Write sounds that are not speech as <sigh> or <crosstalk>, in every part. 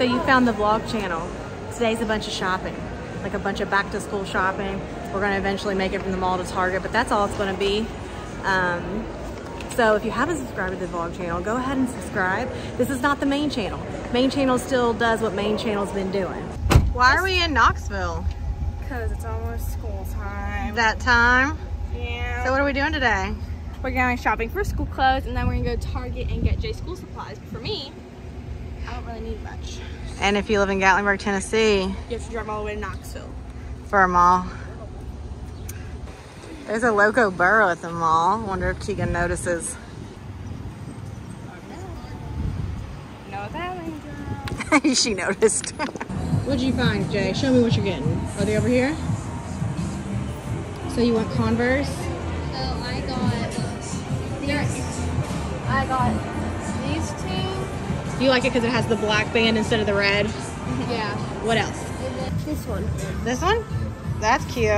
So you found the vlog channel. Today's a bunch of shopping, like a bunch of back to school shopping. We're gonna eventually make it from the mall to Target, but that's all it's gonna be. Um, so if you haven't subscribed to the vlog channel, go ahead and subscribe. This is not the main channel. Main channel still does what main channel's been doing. Why are we in Knoxville? Because it's almost school time. That time? Yeah. So what are we doing today? we're going shopping for school clothes and then we're gonna go to Target and get J school supplies. But for me, I don't really need much. And if you live in Gatlinburg, Tennessee, You have to drive all the way to Knoxville. for a mall. There's a Loco Burrow at the mall. Wonder if Keegan notices. No, know what that means? <laughs> she noticed. What'd you find, Jay? Show me what you're getting. Are they over here? So you want Converse? So I got these. I got these two. Do you like it because it has the black band instead of the red? Yeah. What else? This one. This one? That's cute.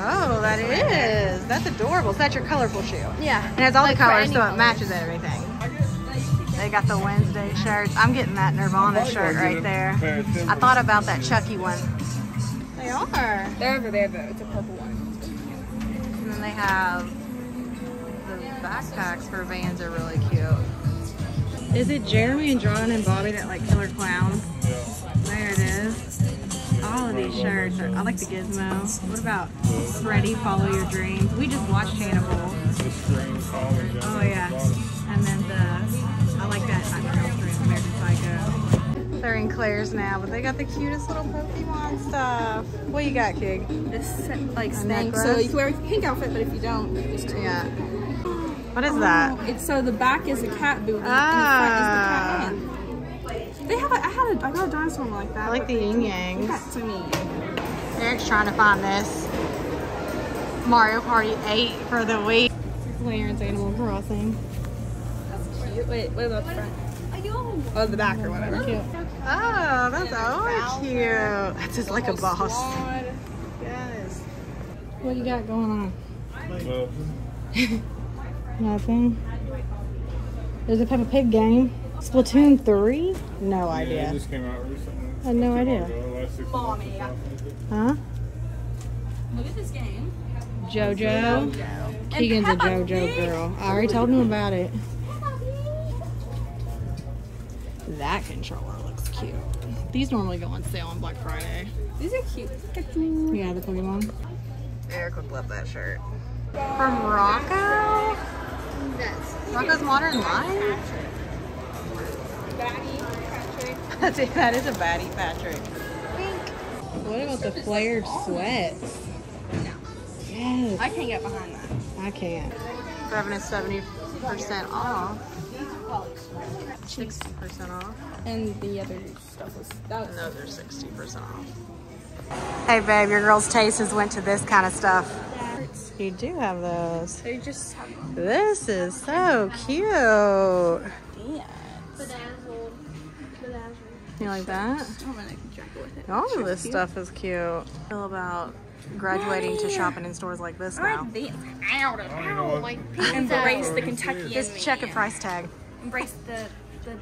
Oh, that is. That's adorable. So that's your colorful shoe. Yeah. It has all Like the colors, any so it matches everything. They got the Wednesday shirts. I'm getting that Nirvana shirt right there. I thought about that Chucky one. They are. They're over there though. It's a purple one. And then they have the backpacks for Vans are really cute. Is it Jeremy and John and Bobby that like Killer Clowns? There it is. All of these shirts. Are, I like the gizmo. What about Freddy Follow Your Dreams? We just watched Hannibal. Oh yeah. And then the I like that not Girlfriend, American Psycho. They're in Claire's now, but they got the cutest little Pokemon stuff. What you got, Kig? This like A snake. So necklace? you can wear a pink outfit, but if you don't, just Yeah. What is that? It's so the back is a cat booty Ah. and the front is the cat hand. They have a, I had a, I got a dinosaur one like that. I like the they yin gave yangs. that to me. Eric's trying to find this Mario Party 8 for the week. Clarence Animal Crossing. That's cute. Wait, what about the front? Oh, the back or whatever. Cute. Oh, that's oh cute. That's just like a boss. Yes. What you got going on? Nothing. There's a Peppa Pig game. Splatoon 3? No Yeah, idea. it just came out recently. I had no idea. Last Mommy. Huh? Look at this game. JoJo. Keegan's a JoJo girl. I already told him about it. That controller looks cute. These normally go on sale on Black Friday. These are cute. Yeah, the Pokemon. Eric would love that shirt. From Rocko? That's Rocko's Modern Life? Batty, Patrick. That's <laughs> it. That is a baddie, Patrick. What about the flared sweats? No. Yes. I can't get behind that. I can't. They're having a 70% off. 60% off. And the other stuff was that And those are 60% off. Hey babe, your girl's taste has went to this kind of stuff. You do have those. They just have This is so cute. dance. bedazzled. Bedazzled. You like that? I'm gonna drink it with it. All of this stuff is cute. I feel about graduating to shopping in stores like this now. Alright, this out of don't know what- Like Embrace uh, the Kentucky. in Just check a price tag. Embrace the the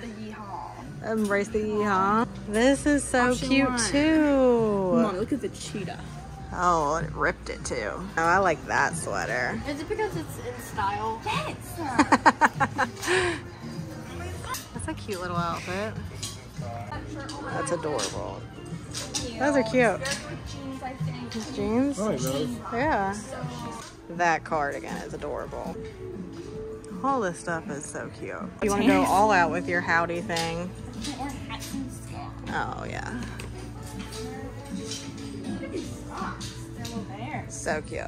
the yeehaw. Embrace the yeehaw. This is so Option cute one. too. Mom, look at the cheetah. Oh, it ripped it too. Oh, I like that sweater. Is it because it's in style? Yes! <laughs> That's a cute little outfit. That's adorable. Those are cute. Jeans, I think. These jeans. I like those. Yeah. That cardigan is adorable. All this stuff is so cute. You want to go all out with your howdy thing. Or hats and scarves. Oh, yeah. So cute.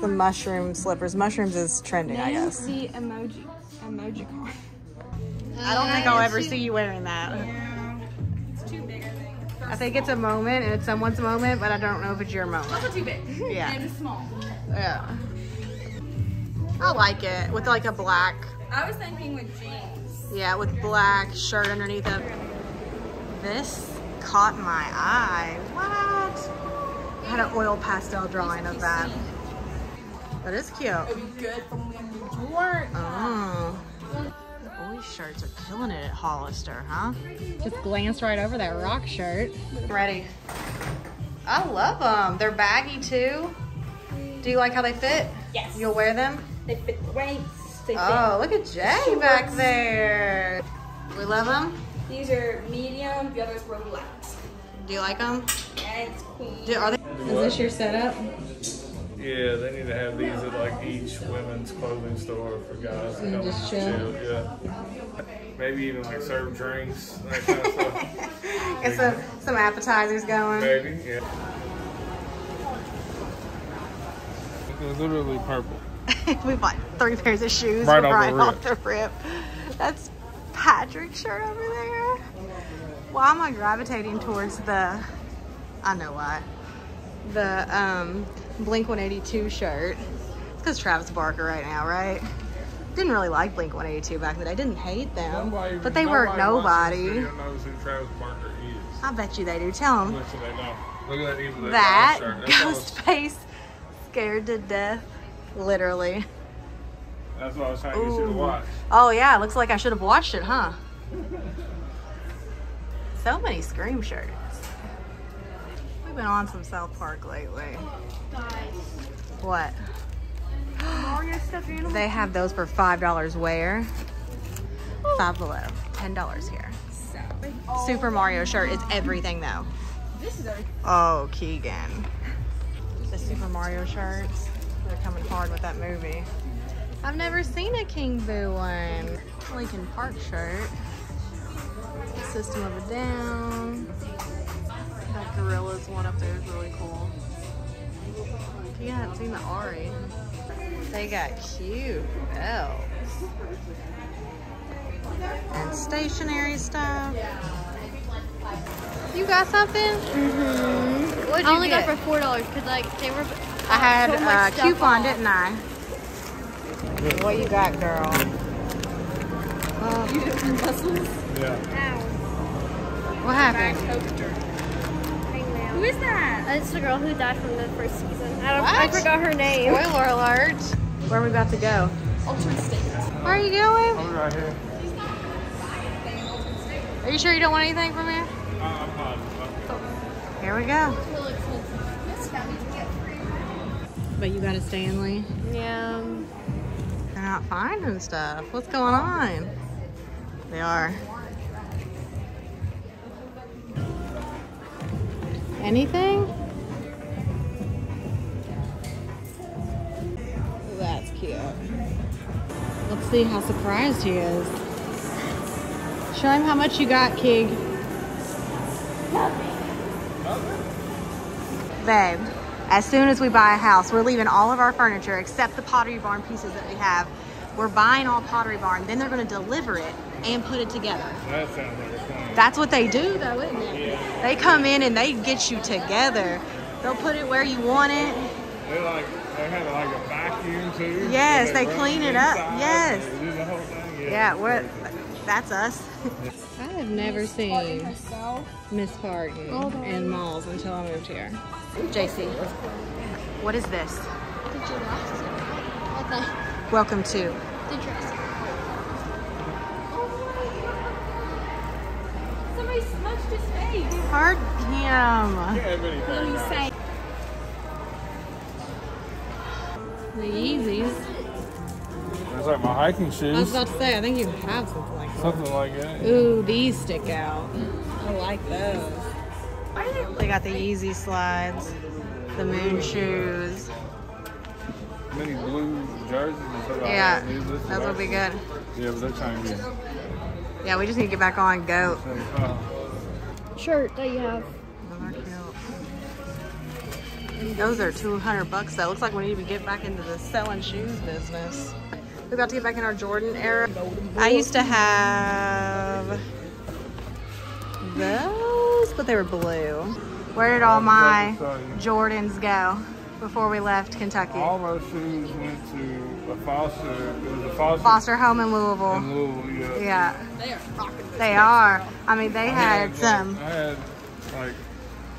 The mushroom slippers. Mushrooms is trending, I Name guess. the emoji emoji card. I don't think uh, I'll ever see you wearing that. Yeah. It's too big, I think. I think it's a moment and it's someone's moment, but I don't know if it's your moment. Also too big. <laughs> Yeah. And it's small. Yeah. I like it with like a black, I was thinking with jeans. yeah, with black shirt underneath it. This caught my eye. What? I had an oil pastel drawing of that. That is cute. It'd be good for when you work. Oh. Oh These shirts are killing it at Hollister, huh? Just glanced right over that rock shirt. Ready. I love them. They're baggy too. Do you like how they fit? Yes. You'll wear them? They fit the waist. They fit. Oh, look at Jay back there. We love them. These are medium. The others were light. Do you like them? Yes, queen. Do, are they? Is this your setup? Yeah, they need to have these at like each women's clothing store for guys to And come just chill. Yeah. Maybe even like serve drinks, that kind of stuff. <laughs> Get some some appetizers going. Maybe, yeah. It's literally purple. <laughs> we bought three pairs of shoes Right for off Brian the off the rip. That's Patrick's shirt over there. Why am I gravitating towards the? I know why. The um, Blink 182 shirt. It's because Travis Barker right now, right? Didn't really like Blink 182 back then. I didn't hate them, Nobody- but they were watching nobody. knows who Travis Barker is. I bet you they do. Tell them Listen, they know. Look at that even the that shirt. That's what I was- Ghostface scared to death, literally. That's what I was trying to get you to watch. Oh yeah, looks like I should have watched it, huh? So many Scream shirts. Been on some South Park lately. Guys. What? They have those for five dollars where? Five below. Ten dollars here. Super Mario shirt is everything though. This is everything. Oh, Keegan. The Super Mario shirts. They're coming hard with that movie. I've never seen a King Boo one. Linkin Park shirt. System of a Down. That Gorillaz one up there is really cool. You haven't seen the Ari. They got cute belts. And stationary stuff. You got something? Mm-hmm. What'd you I only get? got for four dollars because like they were. I had so much a coupon, off. didn't I? What you got, girl? You did muscles. Yeah. What happened? Who is that? It's the girl who died from the first season. I don't. I forgot her name. Spoiler alert. Where are we about to go? Altered State. Where are you going? I'm right here. Are you sure you don't want anything from here? Uh, I'm not. Here we go. But you got a Stanley. Yeah. They're not finding stuff. What's going on? They are. Anything? That's cute. Let's see how surprised he is. Show him how much you got, Kig. Babe, as soon as we buy a house, we're leaving all of our furniture except the Pottery Barn pieces that we have. We're buying all Pottery Barn, then they're going to deliver it and put it together. That sounds like a plan. That's what they do, though, isn't it? They come in and they get you together. They'll put it where you want it. They like they had like a vacuum too. Yes, they run clean it up. Yes. they do the whole thing. Yeah, we're that's us. I have never seen Miss Parton in malls until I moved here. JC, what is this? The gymnastics. Okay. Welcome to. The dress. Somebody smudged his face. Hurt him. Can't have anything. You say The Yeezys. It's like my hiking shoes. I was about to say, I think you have something like that. Something like that. Ooh, these stick out. I like those. They got the Yeezy slides, the moon shoes. Many blue jerseys and stuff Yeah, that. These- this is those will be good. Yeah, but they're trying to get. Yeah, we just need to get back on goat. Uh, Shirt that you have. Those are 200 bucks though. Looks like we need to get back into the selling shoes business. We're about to get back in our Jordan era. I used to have those, but they were blue. Where did all my Jordans go before we left Kentucky? all those shoes went to a Foster. It was a Foster, Foster Home in Louisville. in Louisville. Yeah. Yeah, they are rocking. they are. I mean, they I had like- some. I had like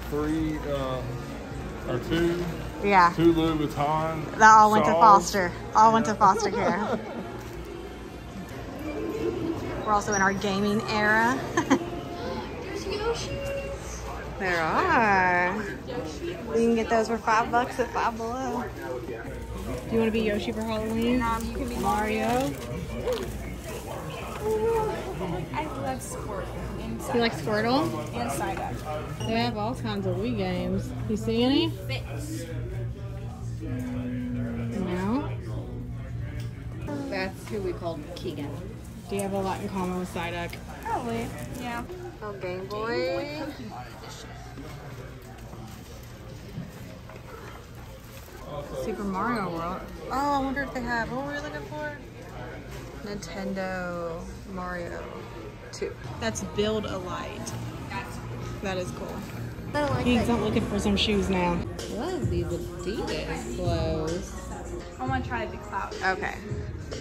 three um, or two, Yeah, two Louis Vuitton. that all went to Foster. All went to foster <laughs> care. We're also in our gaming era. There's <laughs> Yoshi. there are. You can get those for five bucks at Five Below. Do you want to be Yoshi for Halloween? Um, you can be Mario. I love sport You like Squirtle? and Psyduck. They have all kinds of Wii games. You see any? Fits. No. That's who we called Keegan. Do you have a lot in common with Psyduck? Probably. Yeah. Oh, Game Boy. Super Mario World. Oh, I wonder if they have. What were we looking for? Nintendo Mario 2. That's Build a Light. That is cool. I don't like He's that. out looking for some shoes now. Love these Adidas clothes. I want to try the cloud. Okay.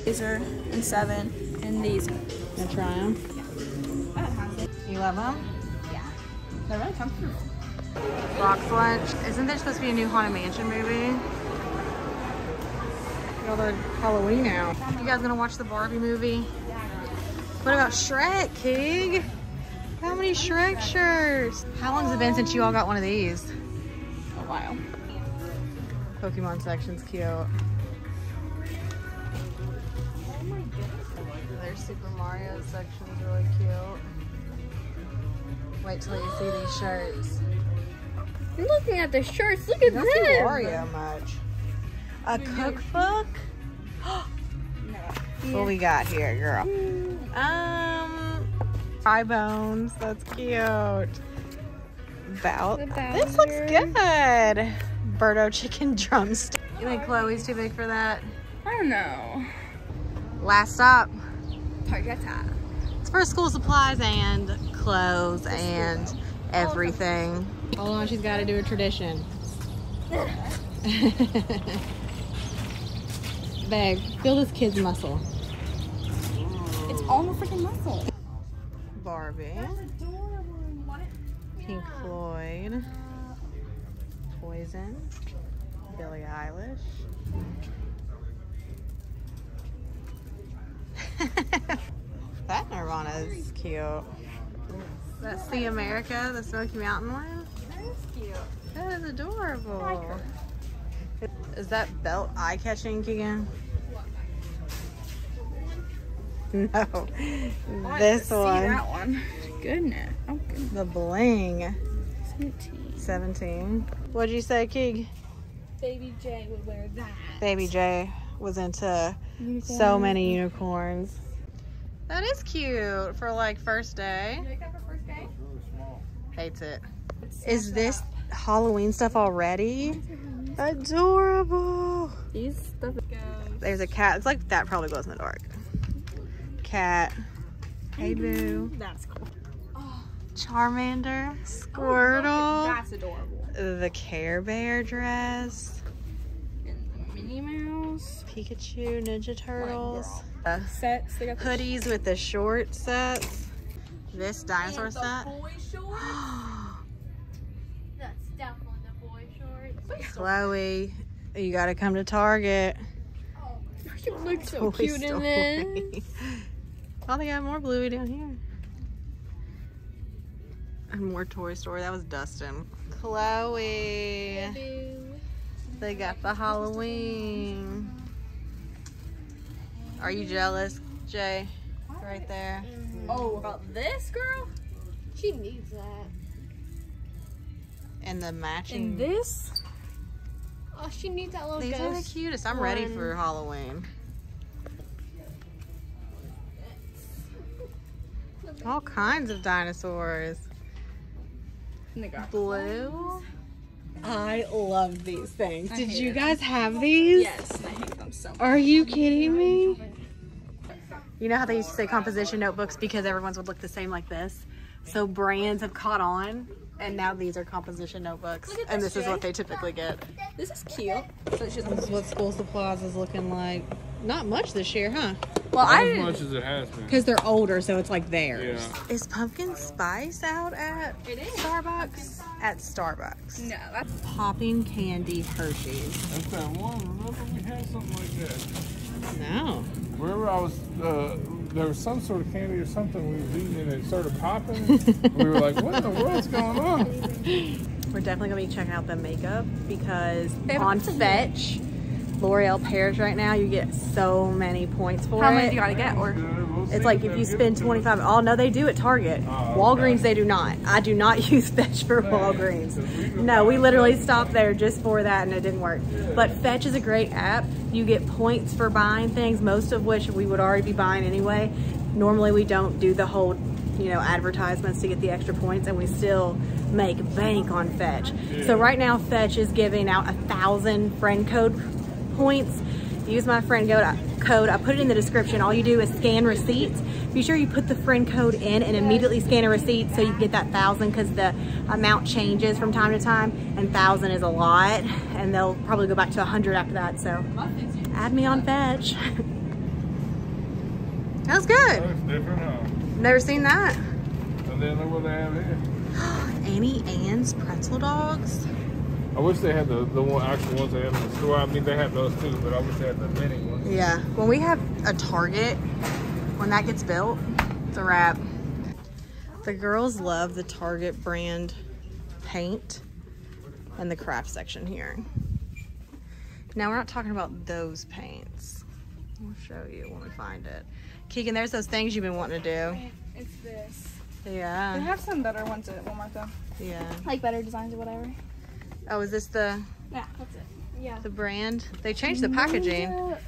These are in seven, and these. Gonna try them. That has it. You love them? Yeah. They're really comfortable. Rock's Lunch. Isn't there supposed to be a new Haunted Mansion movie? Well, they're Halloween now. You guys gonna watch the Barbie movie? What about Shrek, Kig? How many Shrek shirts? How long has it been since you all got one of these? A while. Pokemon section's cute. Oh my goodness. Their Super Mario section's really cute. Wait till you see these shirts. I'm looking at the shirts. Look at You don't see this. Wario much. A cookbook? <gasps> What we got here, girl? Um, Five Bones. That's cute. Bout. This looks good. Birdo chicken <laughs> drumstick. You think Chloe's too big for that? I don't know. Last stop. Targeta. It's for school supplies and clothes and everything. Hold on, she's got to do a tradition. <laughs> <laughs> Babe, feel this kid's muscle. It's all the freaking muscle. Barbie, Pink Floyd, Poison, Billie Eilish. <laughs> that Nirvana is cute. That's the America, the Smoky Mountain one. That is cute. That is adorable. Is that belt eye-catching again? No, this See one, that one. Goodness. Oh, goodness. the bling. 17. 17. What'd you say, Keeg? Baby J would wear that. Baby J was into so many unicorns. That is cute for like first day. Like that for first day? Hates it. Is this Halloween stuff already? Adorable. These stuff goes. There's a cat. It's like that probably goes in the dark. Cat. Hey boo. That's cool. Oh. Charmander. Squirtle. That's adorable. The Care Bear dress. And the Minnie Mouse. Pikachu. Ninja Turtles. Uh, Sets. They got the hoodies with the short sets. This dinosaur set. <gasps> Chloe, you gotta come to Target. You look so Toy cute in this. Story. <laughs> oh, they got more Bluey down here. And more Toy Story. That was Dustin. Chloe. They got the Halloween. Are you jealous, Jay? Right there. Oh, about this girl? She needs that. And the matching. And this? Oh, she needs that little These are the cutest. I'm ready for Halloween. All kinds of dinosaurs. And they got Blue. I love these things. I Did you it. guys have these? Yes, I hate them so much. Are you kidding me? You know how they used to say composition notebooks because everyone's would look the same like this? So brands have caught on and now these are composition notebooks. Look at And this, this is what they typically get. This is cute. So it's just This is what school supplies is looking like. Not much this year, huh? well, Not I as didn't. much as it has been. Because they're older, so it's like theirs. Yeah. Is pumpkin spice out at It is. Starbucks? At Starbucks. No, that's Popping candy Hershey's. That's that one. Remember we had something like that. No. Wherever I was uh, there was some sort of candy or something we were eating and it started popping. <laughs> we were like, what in the world's going on? We're definitely gonna be checking out the makeup because They on lots of Fetch, L'Oreal Paris right now, you get so many points for How it. many do you gotta get? Or It's like if you spend 25, oh no, they do at Target. Oh, Walgreens, they do not. I do not <laughs> use Fetch for Walgreens. No, we literally stopped there just for that and it didn't work. But Fetch is a great app. You get points for buying things, most of which we would already be buying anyway. Normally we don't do the whole, you know, advertisements to get the extra points and we still make bank on Fetch. So right now Fetch is giving out a thousand friend code points. Use my friend code. I put it in the description. All you do is scan receipts. Be sure you put the friend code in and immediately scan a receipt so you get that thousand because the amount changes from time to time and thousand is a lot and they'll probably go back to a hundred after that. So add me on Fetch. <laughs> that was good. Different, huh? Never seen that. And then look what they have here. <gasps> Auntie Anne's pretzel dogs. I wish they had the, the one actual ones they have in the store. I mean, they have those too, but I wish they had the mini ones. Yeah, when we have a Target, when that gets built, it's a wrap. The girls love the Target brand paint and the craft section here. Now we're not talking about those paints. We'll show you when we find it. Keegan, there's those things you've been wanting to do. it's this. do. They Yeah, have some better ones at Walmart though. yeah. Like better designs or whatever. Oh, is this the Yeah, that's it. Yeah. the brand? They changed the packaging. Ninja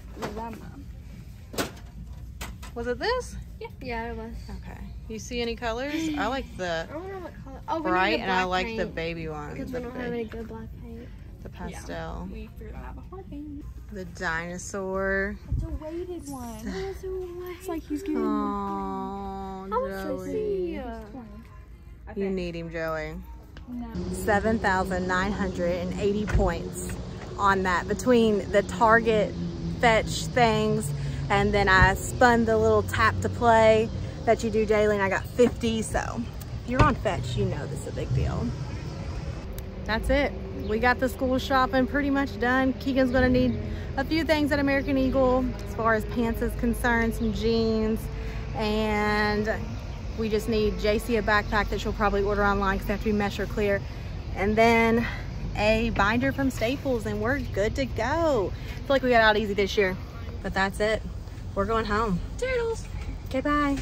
Was it this? Yeah, Yeah, it was. Okay. You see any colors? I like the <gasps> I don't know what color. Oh, bright and I black like the baby one. Because The, we don't have any good black paint. the pastel. We figured that out before. Baby. The dinosaur. It's a weighted one. It's like he's giving Oh, How much is Joey. he? You need him, Joey. No. 7,980 points on that between the Target fetch things and then I spun the little tap to play that you do daily and I got 50. So if you're on fetch, you know this is a big deal. That's it. We got the school shopping pretty much done. Keegan's gonna need a few things at American Eagle as far as pants is concerned, some jeans, and we just need JC a backpack that she'll probably order online because they have to be measure clear. And then a binder from Staples and we're good to go. I feel like we got out easy this year, but that's it. We're going home. Turtles. Okay, bye.